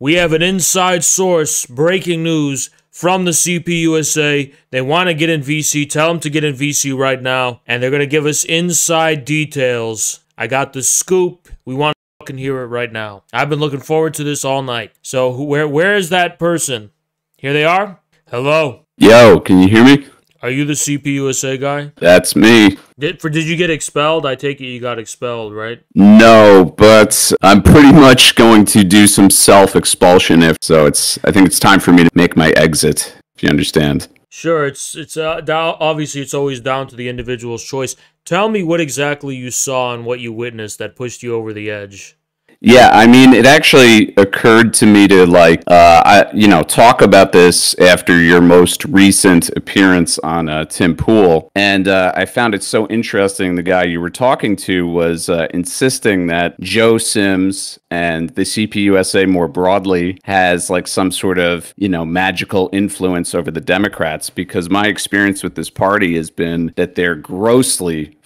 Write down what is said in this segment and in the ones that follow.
We have an inside source, breaking news from the CPUSA. They want to get in VC. Tell them to get in VC right now. And they're going to give us inside details. I got the scoop. We want to fucking hear it right now. I've been looking forward to this all night. So who, where where is that person? Here they are. Hello. Yo, can you hear me? Are you the CPUSA guy? That's me. Did for did you get expelled? I take it you got expelled, right? No, but I'm pretty much going to do some self-expulsion if so. It's I think it's time for me to make my exit. If you understand. Sure, it's it's uh, down, obviously it's always down to the individual's choice. Tell me what exactly you saw and what you witnessed that pushed you over the edge. Yeah, I mean, it actually occurred to me to like, uh, I, you know, talk about this after your most recent appearance on uh, Tim Pool, and uh, I found it so interesting. The guy you were talking to was uh, insisting that Joe Sims and the CPUSA more broadly has like some sort of you know magical influence over the Democrats. Because my experience with this party has been that they're grossly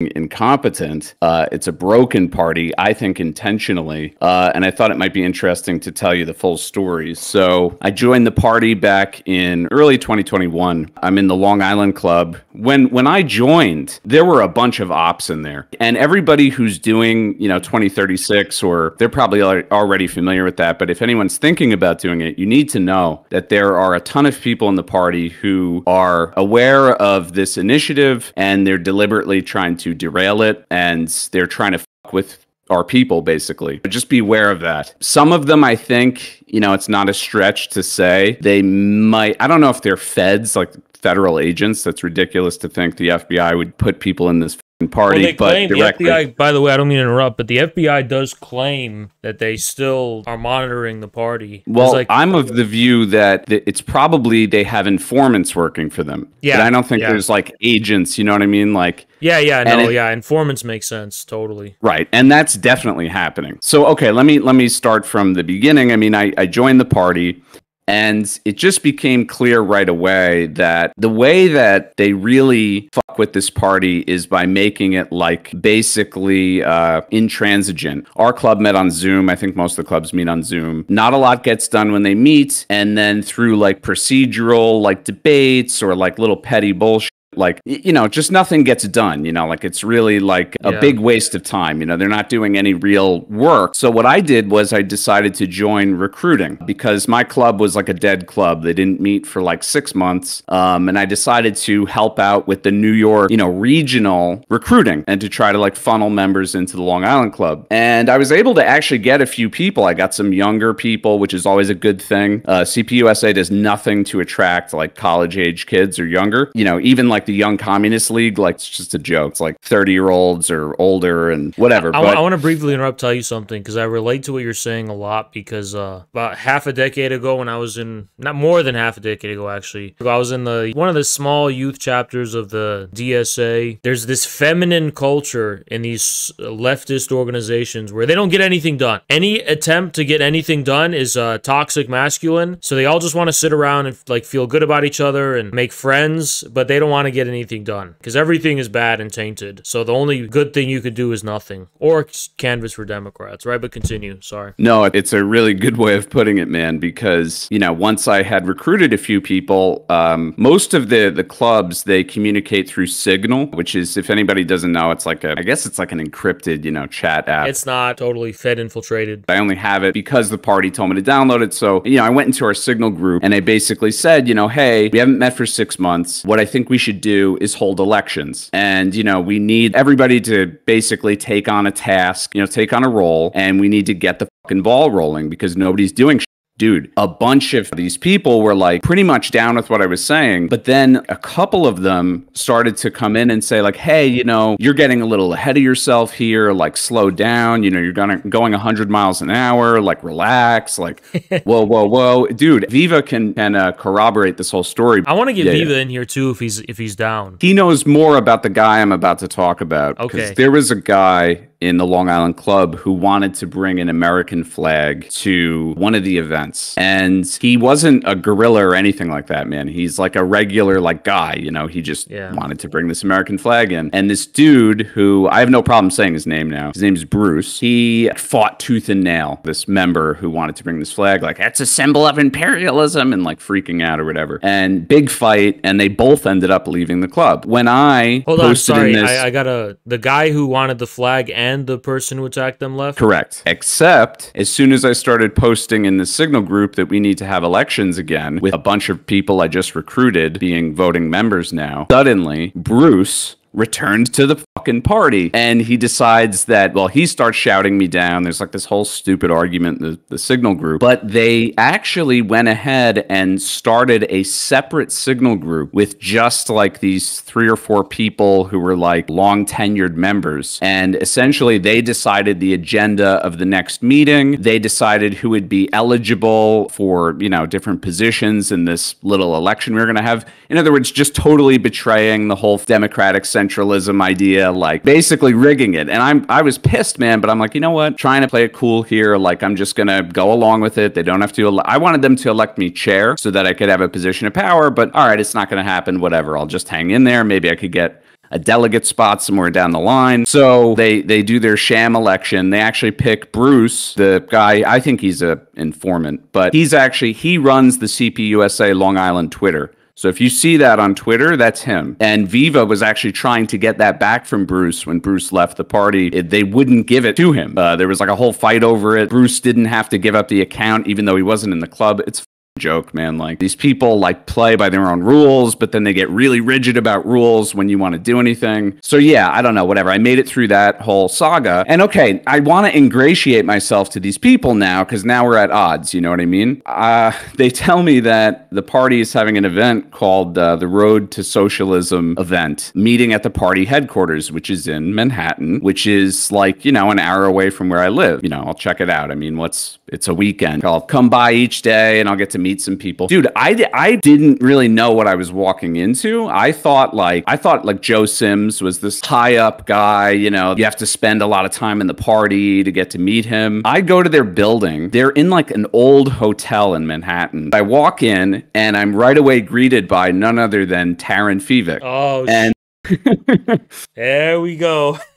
incompetent. Uh, it's a broken party, I think intentionally. Uh, and I thought it might be interesting to tell you the full story. So I joined the party back in early 2021. I'm in the Long Island Club. When when I joined, there were a bunch of ops in there, and everybody who's doing you know 2036 or they're probably already familiar with that. But if anyone's thinking about doing it, you need to know that there are a ton of people in the party who are aware of this initiative and they're deliberately trying to to derail it, and they're trying to fuck with our people basically. But just be aware of that. Some of them, I think, you know, it's not a stretch to say they might. I don't know if they're feds, like federal agents. That's ridiculous to think the FBI would put people in this party, well, but claim, directly. The FBI, by the way, I don't mean to interrupt, but the FBI does claim that they still are monitoring the party. Well, like, I'm of the view that it's probably they have informants working for them. Yeah, but I don't think yeah. there's like agents. You know what I mean? Like yeah, yeah, no, it, yeah. Informants make sense totally. Right, and that's definitely happening. So okay, let me let me start from the beginning. I mean, I, I joined the party and it just became clear right away that the way that they really fuck with this party is by making it like basically uh, intransigent. Our club met on Zoom. I think most of the clubs meet on Zoom. Not a lot gets done when they meet. And then through like procedural like debates or like little petty bullshit like you know just nothing gets done you know like it's really like a yeah. big waste of time you know they're not doing any real work. So what i did was i decided to join recruiting because my club was like a dead club. They didn't meet for like six months um, and i decided to help out with the new york you know regional recruiting and to try to like funnel members into the long island club. And i was able to actually get a few people. I got some younger people which is always a good thing. Uh, cpusa does nothing to attract like college age kids or younger. You know even like the Young Communist League, like it's just a joke. It's like 30 year olds or older and whatever. I, but- I want to briefly interrupt, tell you something because I relate to what you're saying a lot. Because uh, about half a decade ago, when I was in, not more than half a decade ago, actually, I was in the one of the small youth chapters of the DSA. There's this feminine culture in these leftist organizations where they don't get anything done. Any attempt to get anything done is uh, toxic masculine. So they all just want to sit around and like feel good about each other and make friends, but they don't want to get anything done because everything is bad and tainted. So the only good thing you could do is nothing or canvas for Democrats, right? But continue. Sorry. No, it's a really good way of putting it, man, because, you know, once I had recruited a few people, um, most of the, the clubs, they communicate through Signal, which is, if anybody doesn't know, it's like a, I guess it's like an encrypted, you know, chat app. It's not totally Fed infiltrated. I only have it because the party told me to download it. So, you know, I went into our Signal group and I basically said, you know, hey, we haven't met for six months. What I think we should do is hold elections. And, you know, we need everybody to basically take on a task, you know, take on a role, and we need to get the fucking ball rolling because nobody's doing dude, a bunch of these people were like pretty much down with what I was saying. But then a couple of them started to come in and say, like, hey, you know, you're getting a little ahead of yourself here, like slow down, you know, you're gonna going hundred miles an hour, like relax, like whoa, whoa, whoa. Dude, Viva can can uh, corroborate this whole story. I want to get yeah, Viva yeah. in here too if he's if he's down. He knows more about the guy I'm about to talk about. Okay. There was a guy in the Long Island Club who wanted to bring an American flag to one of the events. And he wasn't a gorilla or anything like that, man. He's like a regular like guy, you know, he just Yeah. wanted to bring this American flag in. And this dude who I have no problem saying his name now. His name's Bruce. He fought tooth and nail this member who wanted to bring this flag like that's a symbol of imperialism and like freaking out or whatever. And big fight and they both ended up leaving the club. When I Hold on, sorry. this I, I got a The guy who wanted the flag and the person who attacked them left. Correct. Except as soon as I started posting in the signal group that we need to have elections again with a bunch of people I just recruited being voting members now, suddenly Bruce returned to the fucking party. And he decides that well he starts shouting me down. There's like this whole stupid argument the, the signal group. But they actually went ahead and started a separate signal group with just like these three or four people who were like long tenured members. And essentially they decided the agenda of the next meeting. They decided who would be eligible for you know different positions in this little election we are going to have. In other words just totally betraying the whole democratic centralism idea like basically rigging it and i'm i was pissed man but i'm like you know what trying to play it cool here like i'm just to go along with it they don't have to i wanted them to elect me chair so that i could have a position of power but all right it's not to happen whatever i'll just hang in there maybe i could get a delegate spot somewhere down the line. So they they do their sham election. They actually pick Bruce, the guy. I think he's a informant, but he's actually he runs the CPUSA Long Island Twitter. So if you see that on Twitter, that's him. And Viva was actually trying to get that back from Bruce when Bruce left the party. It- they wouldn't give it to him. Uh, there was like a whole fight over it. Bruce didn't have to give up the account, even though he wasn't in the club. It's joke, man. Like these people like play by their own rules, but then they get really rigid about rules when you want to do anything. So yeah, I don't know, whatever. I made it through that whole saga. And okay, I want to ingratiate myself to these people now because now we're at odds. You know what I mean? Uh, they tell me that the party is having an event called uh, the Road to Socialism event, meeting at the party headquarters, which is in Manhattan, which is like, you know, an hour away from where I live. You know, I'll check it out. I mean, what's it's a weekend. I'll come by each day and I'll get to meet some people. Dude, I, I didn't really know what I was walking into. I thought like I thought like Joe Sims was this high up guy, you know, you have to spend a lot of time in the party to get to meet him. I go to their building. They're in like an old hotel in Manhattan. I walk in and I'm right away greeted by none other than Taryn Fivek. Oh, And there we go.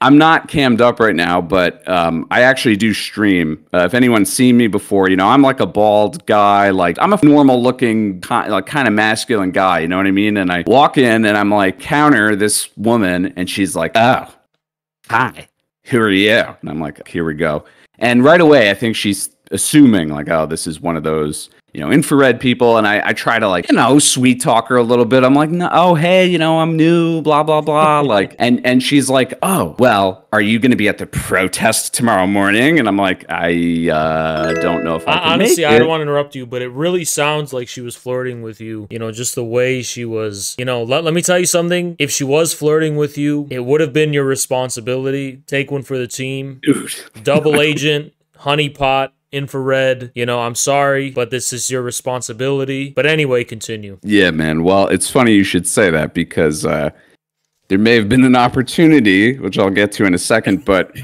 I'm not cammed up right now, but um, I actually do stream. Uh, if anyone's seen me before, you know I'm like a bald guy. Like I'm a normal looking, ki- like kind of masculine guy. You know what I mean? And I walk in and I'm like counter this woman, and she's like, "Oh, hi, who are you?" And I'm like, "Here we go." And right away, I think she's assuming like, "Oh, this is one of those." You know, infrared people, and I, I try to like, you know, sweet talk her a little bit. I'm like, no, oh, hey, you know, I'm new, blah blah blah. like, and and she's like, oh, well, are you going to be at the protest tomorrow morning? And I'm like, I uh, don't know if I I, can honestly, I don't want to interrupt you, but it really sounds like she was flirting with you. You know, just the way she was. You know, let, let me tell you something. If she was flirting with you, it would have been your responsibility. Take one for the team. Dude. Double agent, honeypot, infrared. You know, I'm sorry, but this is your responsibility. But anyway, continue. Yeah, man. Well, it's funny you should say that because uh, there may have been an opportunity, which I'll get to in a second, but.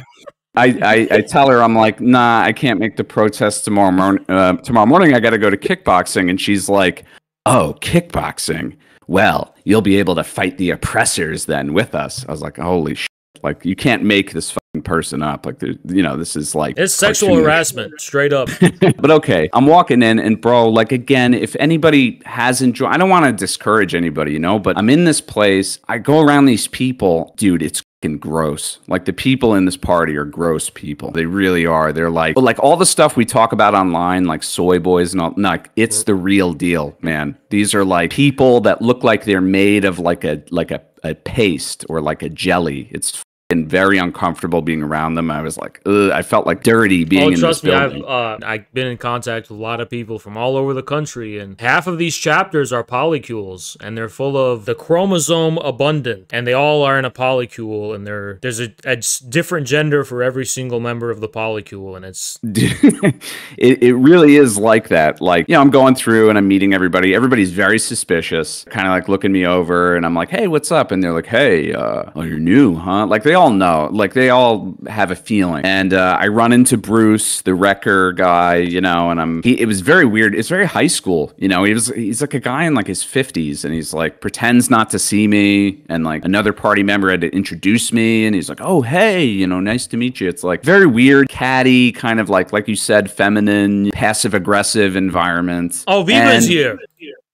I, I, I tell her I'm like nah I can't make the protest tomorrow morning uh, tomorrow morning I got to go to kickboxing and she's like oh kickboxing well you'll be able to fight the oppressors then with us I was like holy shit like you can't make this person up like you know this is like It's sexual harassment, straight up. but okay, I'm walking in, and bro, like again, if anybody hasn't joined, I don't want to discourage anybody, you know, but I'm in this place. I go around these people, dude. It's fucking gross. Like the people in this party are gross people. They really are. They're like, but like all the stuff we talk about online, like soy boys and all. Like, it's the real deal, man. These are like people that look like they're made of like a like a, a paste or like a jelly. It's and very uncomfortable being around them. I was like, Ugh, I felt like dirty being oh, in trust this me, I've building. uh, I've been in contact with a lot of people from all over the country, and half of these chapters are polycules, and they're full of the chromosome abundant, and they all are in a polycule, and they're there's a, different gender for every single member of the polycule, and it's it, it really is like that. Like, you know, I'm going through and I'm meeting everybody. Everybody's very suspicious, kind of like looking me over, and I'm like, hey, what's up? And they're like, hey, uh, oh, you're new, huh? Like, they all know, like they all have a feeling. And uh, I run into Bruce, the wrecker guy, you know, and I'm. He, it was very weird. It's very high school, you know. He was he's like a guy in like his fifties, and he's like pretends not to see me, and like another party member had to introduce me, and he's like, "Oh hey, you know, nice to meet you." It's like very weird, catty, kind of like like you said, feminine, passive aggressive environment. Oh, Viva's And- here.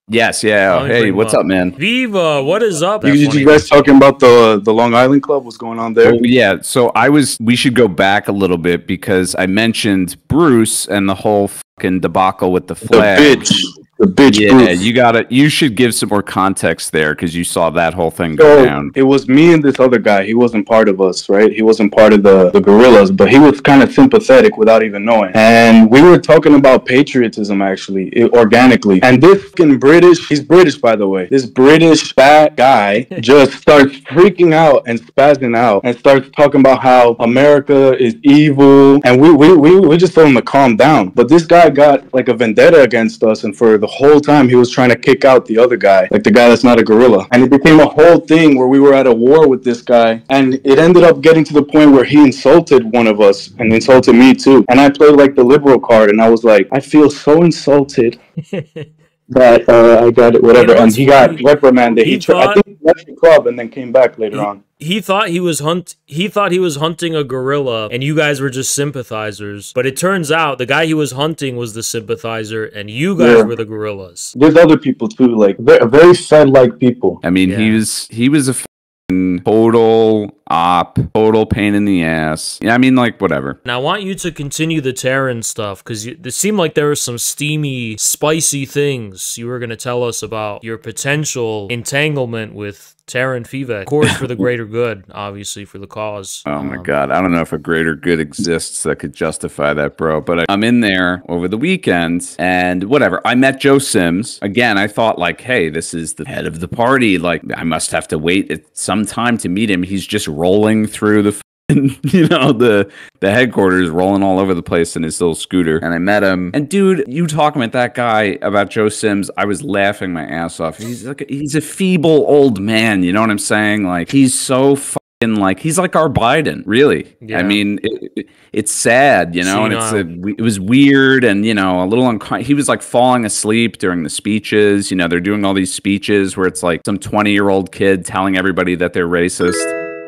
Yes, yeah. Let hey, what's up. up, man? Viva, what is up? You, you F1? guys talking about the the Long Island Club? What's going on there? Oh, yeah. So I was. We should go back a little bit because I mentioned Bruce and the whole fucking debacle with the The flag. bitch, the bitch. Yeah, Bruce. you gotta. You should give some more context there because you saw that whole thing go So down. it was me and this other guy. He wasn't part of us, right? He wasn't part of the, the gorillas, but he was kind of sympathetic without even knowing. And we were talking about patriotism actually, i- organically. And this fucking British, he's British by the way. This British fat guy just starts freaking out and spazzing out and starts talking about how America is evil. And we we, we, we just told him to calm down. But this guy got like a vendetta against us, and for the whole time he was trying to kick out the other guy, like the guy that's not a gorilla. And it became a whole thing where we were at a war with this guy, and it ended up getting to the point where he insulted one of us and insulted me too. And I played like the liberal card, and I was like, I feel so insulted that uh, I got it, whatever. You and he got funny? reprimanded. He He, tra- I thought- think he left the club and then came back later on. he thought he was hunt he thought he was hunting a gorilla and you guys were just sympathizers but it turns out the guy he was hunting was the sympathizer and you guys Yeah. were the gorillas There's other people too, like ve- very fed-like people. I mean, he was. He was a fucking total op, total pain in the ass. Yeah, I mean, like whatever. now i want you to continue the Taryn stuff because it seemed like there were some steamy spicy things you were going to tell us about your potential entanglement with Taryn Fivek. Of course, for the greater good, obviously, for the cause. Oh my Um, god, I don't know if a greater good exists that could justify that, bro. But I, I'm in there over the weekend and whatever. I met Joe Sims. Again, I thought like, hey, this is the head of the party. Like I must have to wait at some time to meet him. He's just rolling through the you know, the the headquarters rolling all over the place in his little scooter. And I met him. And dude, you talking about that guy about Joe Sims, I was laughing my ass off. He's like a, he's a feeble old man, you know what I'm saying? Like he's so fucking like he's like our Biden, really. Yeah. I mean, it, it- it's sad, you know, and it's a, it was weird and you know a little uncom- he was like falling asleep during the speeches you know they're doing all these speeches where it's like some 20 year old kid telling everybody that they're racist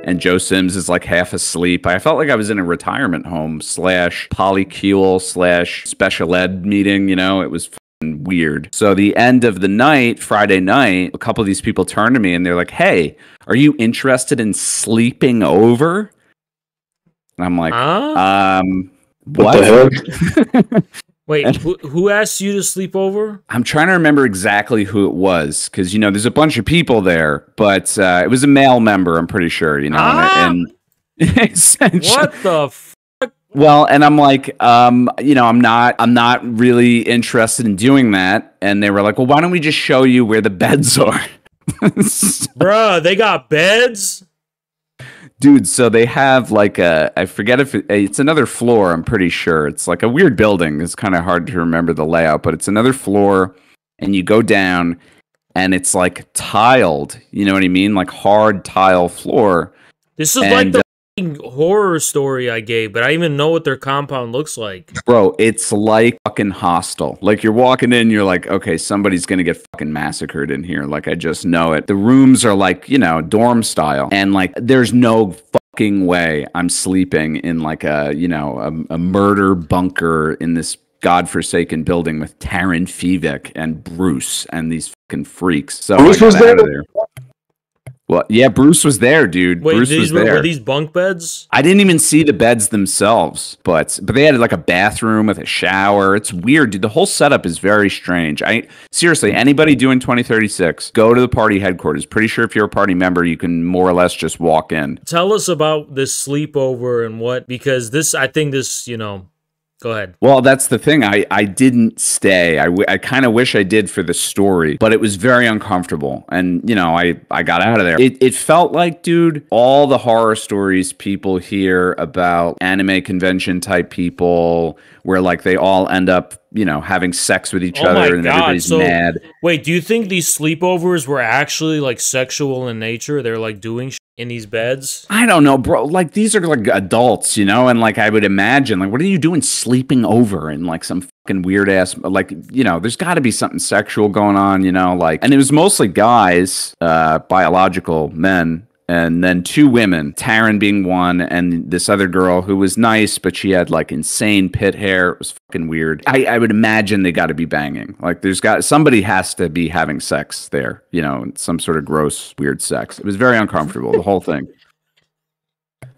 and joe sims is like half asleep. I felt like i was in a retirement home slash polycule slash special ed meeting you know? It was f***ing weird. So the end of the night friday night a couple of these people turn to me and they're like hey are you interested in sleeping over? And i'm like Huh? um What, the heck? Wait, who, who asked you to sleep over? I'm trying to remember exactly who it was because you know there's a bunch of people there, but uh, it was a male member. I'm pretty sure, you know. Ah! And, and What the f- Well, and I'm like, um, you know, I'm not, I'm not really interested in doing that. And they were like, well, why don't we just show you where the beds are? Bruh, they got beds? Dude, so they have like a, I forget if it, it's another floor, I'm pretty sure. It's like a weird building. It's kind of hard to remember the layout, but it's another floor and you go down and it's like tiled, you know what I mean? Like hard tile floor. This is like the horror story I gave, but I even know what their compound looks like. Bro, it's like fucking hostile. Like you're walking in, you're like, okay, somebody's gonna get fucking massacred in here. Like I just know it. The rooms are like, you know, dorm style. And like there's no fucking way I'm sleeping in like a, you know, a, a murder bunker in this godforsaken building with Taryn Fivek and Bruce and these fucking freaks. So Bruce I was there? there. Well, yeah, Bruce was there, dude. Wait, Bruce these was were, there. were these bunk beds? I didn't even see the beds themselves, but but they had like a bathroom with a shower. It's weird, dude. The whole setup is very strange. I seriously, anybody doing 2036, go to the party headquarters. Pretty sure if you're a party member, you can more or less just walk in. Tell us about this sleepover and what, because this, I think this, you know, go ahead. Well, that's the thing. I, I didn't stay. I, w- I kind of wish I did for the story, but it was very uncomfortable. And, you know, I, I got out of there. It, it felt like, dude, all the horror stories people hear about anime convention type people where, like, they all end up, you know, having sex with each Oh other and God, everybody's so- mad. Wait, do you think these sleepovers were actually like sexual in nature? They're like doing in these beds? I don't know, bro. Like these are like adults, you know, and like I would imagine, like, what are you doing sleeping over in like some fucking weird ass, like, you know, there's got to be something sexual going on, you know, like, and it was mostly guys, uh, biological men. And then two women, Taryn being one, and this other girl who was nice, but she had like insane pit hair. It was fucking weird. I, I would imagine they got to be banging. Like, there's got somebody has to be having sex there, you know, some sort of gross, weird sex. It was very uncomfortable, the whole thing.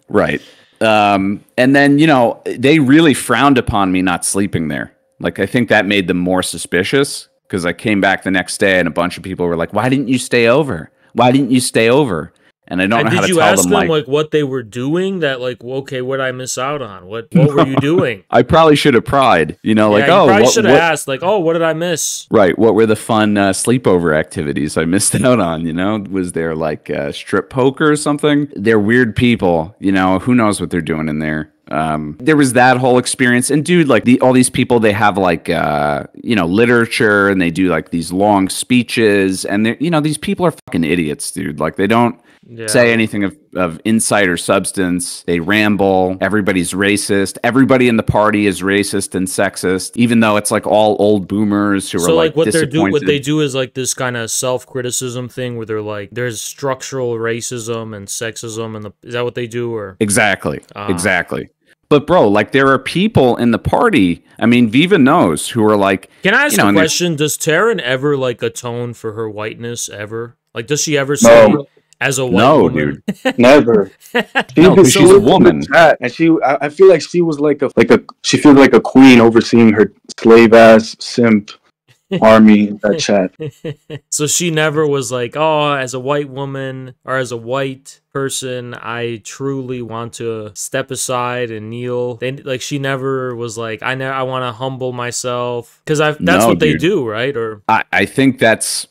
Right. Um, and then, you know, they really frowned upon me not sleeping there. Like, I think that made them more suspicious because I came back the next day and a bunch of people were like, why didn't you stay over? Why didn't you stay over? And I don't And know how did you ask them, them like, like what they were doing? That like, well, okay, what did I miss out on? What what were you doing? I probably should have pried, you know, like, yeah, you oh, probably what, should have asked, like, oh, what did I miss? Right. What were the fun uh, sleepover activities I missed out on? You know, was there like uh, strip poker or something? They're weird people. You know, who knows what they're doing in there? Um, there was that whole experience, and dude, like the all these people, they have like uh, you know literature, and they do like these long speeches, and they you know these people are fucking idiots, dude. Like they don't Yeah. say anything of, of insight or substance. They ramble. Everybody's racist. Everybody in the party is racist and sexist, even though it's like all old boomers who so are like, like, what they're do what they do is like this kind of self criticism thing where they're like there's structural racism and sexism and the is that what they do or Exactly. Ah. Exactly. But bro, like there are people in the party. I mean, Viva knows who are like, can I ask know, a question? Does Taryn ever like atone for her whiteness ever? Like does she ever say No. as a white No, woman? Never. She No, 'cause was she's a woman. and she. I, I feel like she was like a like a. She feels like a queen overseeing her slave ass simp army in that chat. so she never was like, oh, as a white woman or as a white person, I truly want to step aside and kneel. They like she never was like, I ne- I want to humble myself because I that's No, what they do, right? Or I, I think that's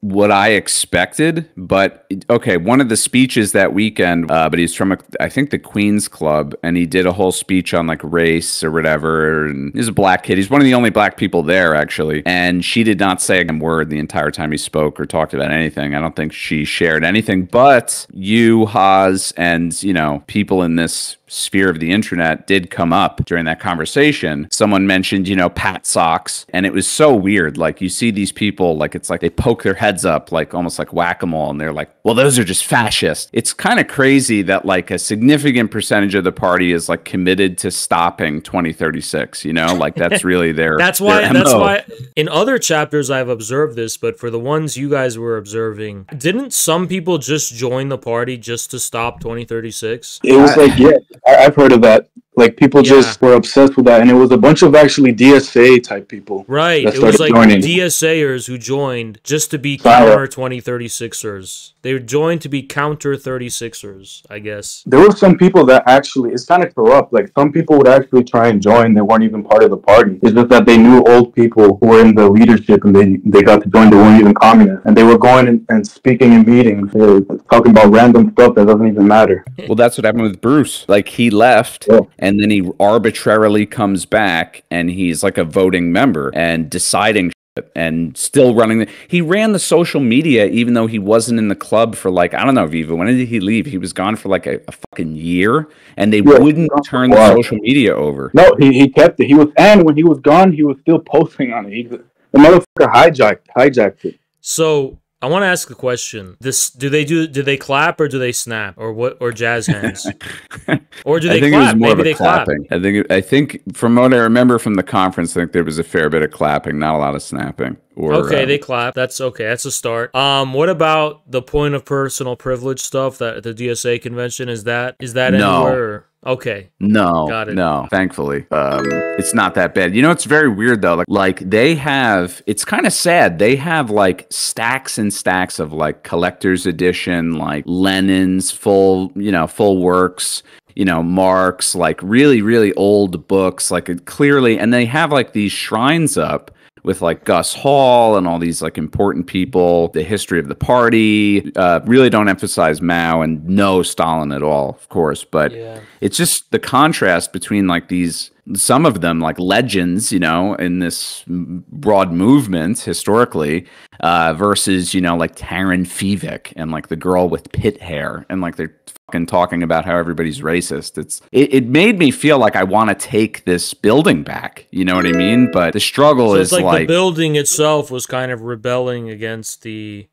what I expected. But okay, one of the speeches that weekend, uh, but he's from a, I think the Queens Club, and he did a whole speech on like race or whatever. And he's a black kid. He's one of the only black people there actually. And she did not say a word the entire time he spoke or talked about anything. I don't think she shared anything. But you, Haz, and you know people in this sphere of the internet did come up during that conversation. Someone mentioned, you know, pat socks, and it was so weird. Like you see these people, like it's like they poke their heads up, like almost like whack a mole, and they're like, well, those are just fascist. It's kind of crazy that like a significant percentage of the party is like committed to stopping 2036, you know, like that's really their that's why their that's why in other chapters I've observed this, but for the ones you guys were observing, didn't some people just join the party just to stop 2036? It was like, yeah, I, I've heard of that. Like people Yeah. just were obsessed with that, and it was a bunch of actually DSA type people. Right. that It was like joining. DSAers who joined just to be Wow. counter 2036ers. They joined to be counter 36ers, I guess. There were some people that actually, it's kind of corrupt. Like some people would actually try and join. They weren't even part of the party. It's just that they knew old people who were in the leadership and they, they got to join. They weren't even communists. And they were going and, and speaking in meetings, they were talking about random stuff that doesn't even matter. Well, that's what happened with Bruce. Like he left Yeah. And then he arbitrarily comes back and he's like a voting member and deciding shit and still running the he ran the social media even though he wasn't in the club for like I don't know, Viva. When did he leave? He was gone for like a, a fucking year and they Yeah, wouldn't turn the social media over. No, he, he kept it. He was, and when he was gone, he was still posting on it. He, the motherfucker hijacked, hijacked it. So I want to ask a question. This do they do? Do they clap or do they snap or what? Or jazz hands? or do they I think clap? it was more Maybe of they a clap. clapping. I think I think from what I remember from the conference, I think there was a fair bit of clapping, not a lot of snapping. Or Okay, uh, they clap. That's okay. That's a start. Um, what about the point of personal privilege stuff that the DSA convention is that is that No. anywhere? Or? Okay, No, Got it. no. Thankfully, um, it's not that bad. You know, it's very weird though. Like, like they have. It's kind of sad. They have like stacks and stacks of like collector's edition, like Lenin's full, you know, full works. You know, Marx, like really, really old books. Like it clearly, and they have like these shrines up with like Gus Hall and all these like important people, the history of the party. Uh, really don't emphasize Mao and no Stalin at all, of course. But Yeah. it's just the contrast between like these some of them like legends, you know, in this broad movement historically, uh, versus you know like Taryn Fivek and like the girl with pit hair, and like they're fucking talking about how everybody's racist. It's it, it made me feel like I want to take this building back. You know what I mean? But the struggle So is like, like, the building itself was kind of rebelling against the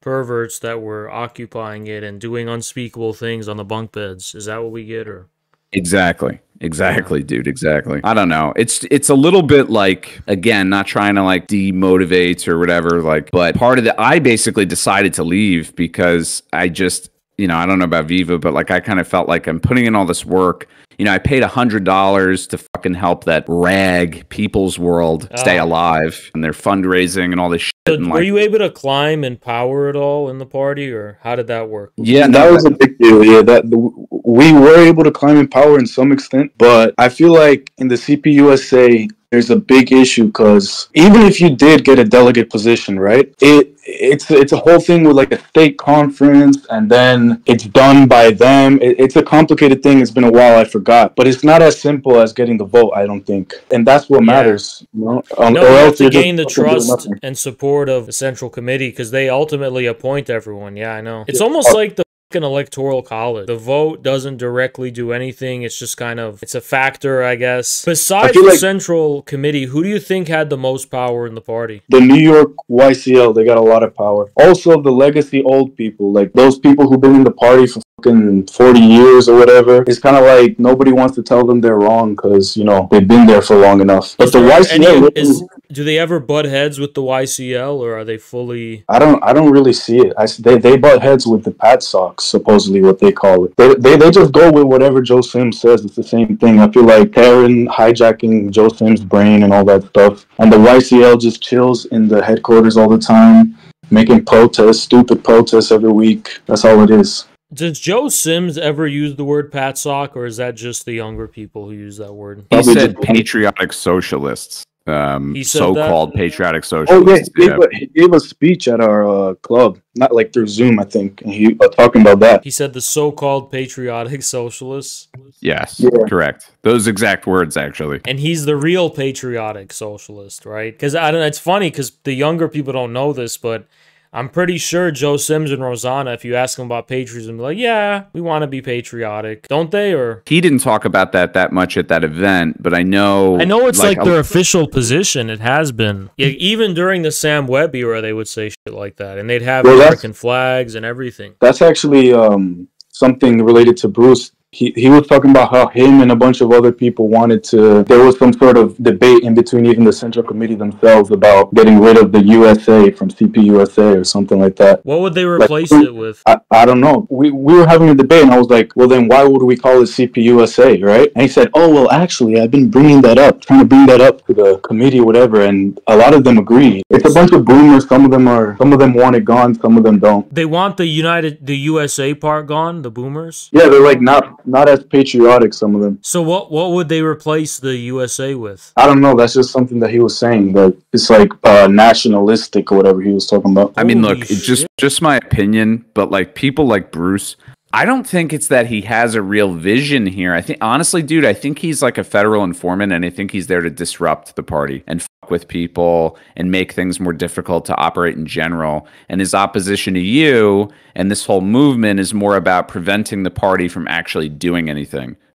perverts that were occupying it and doing unspeakable things on the bunk beds. Is that what we get or Exactly. Exactly, dude. Exactly. I don't know. It's it's a little bit like again, not trying to like demotivate or whatever. Like, but part of the I basically decided to leave because I just you know I don't know about Viva, but like I kind of felt like I'm putting in all this work. You know, I paid a hundred dollars to fucking help that rag People's World stay Ah. alive and their fundraising and all this shit. So and were like, you able to climb and power at all in the party or how did that work? yeah, that no, was a big deal. Yeah, that we were able to climb in power in some extent, but I feel like in the CPUSA there's a big issue because even if you did get a delegate position, right? It it's it's a whole thing with like a state conference, and then it's done by them. It, it's a complicated thing. It's been a while. I forgot, but it's not as simple as getting the vote. I don't think, and that's what Yeah. matters. You know? Um, No, or else to gain the trust and support of the central committee because they ultimately appoint everyone. Yeah, I know. It's Yeah. almost like the fucking electoral college. The vote doesn't directly do anything. It's just kind of it's a factor, I guess. Besides feel the like- central committee, who do you think had the most power in the party? the New York YCL, they got a lot of power. Also, the legacy old people, like those people who've been in the party for fucking 40 years or whatever, it's kind of like nobody wants to tell them they're wrong because, you know, they've been there for long enough. But Is the there YCL, any- is do they ever butt heads with the YCL or are they fully? I don't, I don't really see it. I, s- they, they butt heads with the Pat Sox, supposedly what they call it. They, they, they just go with whatever Joe Sims says. It's the same thing. I feel like Karen hijacking Joe Sims' brain and all that stuff. And the YCL just chills in the headquarters all the time, making protests, stupid protests every week. That's all it is. Does Joe Sims ever use the word Pat Sock, or is that just the younger people who use that word? he Probably said patriotic socialists. Um, He said that? so-called patriotic Oh yeah, socialists. he gave, a, he gave a speech at our uh, club, not like through Zoom, I think. And he uh, talking about that. He said the so-called patriotic socialists, Yes, Yeah. correct. Those exact words, actually. and he's the real patriotic socialist, right? Because I don't. know, It's funny because the younger people don't know this, but I'm pretty sure Joe Sims and Rosanna, if you ask them about patriotism, like, yeah, we want to be patriotic, don't they? Or He didn't talk about that that much at that event, but I know. I know it's like, a- their official position. It has been. Yeah, even during the Sam Webb era, they would say shit like that, and they'd have Well, American flags and everything. That's actually um, something related to Bruce. He, he was talking about how him and a bunch of other people wanted to. There was some sort of debate in between even the Central Committee themselves about getting rid of the USA from CPUSA or something like that. What would they replace it with? I, I don't know. We, we were having a debate, and I was like, well, then why would we call it CPUSA, right? And he said, oh, well, actually, I've been bringing that up, trying to bring that up to the committee or whatever, and a lot of them agreed. It's a bunch of boomers. Some of them are, some of them want it gone, some of them don't. They want the United, the USA part gone, the boomers. Yeah, they're like not not as patriotic. Some of them. So what what would they replace the USA with? I don't know. That's just something that he was saying. That it's like uh, nationalistic or whatever he was talking about. I mean, Holy look, it's just just my opinion, but like people like Bruce, I don't think it's that he has a real vision here. I think honestly, dude, I think he's like a federal informant, and I think he's there to disrupt the party and fuck with people and make things more difficult to operate in general. And his opposition to you and this whole movement is more about preventing the party from actually doing anything.